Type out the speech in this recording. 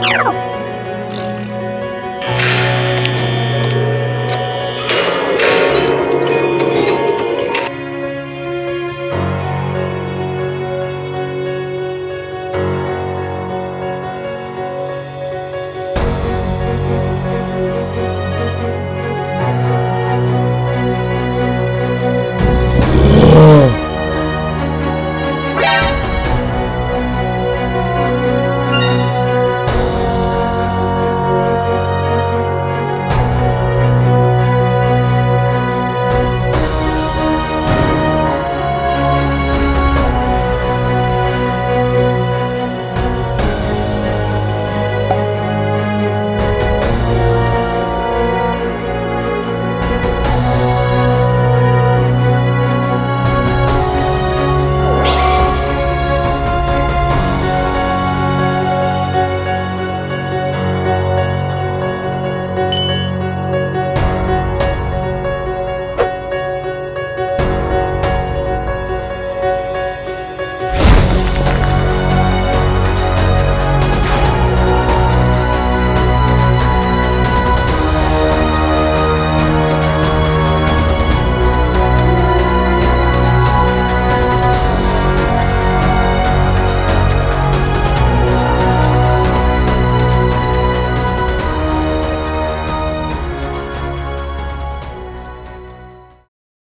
Meow.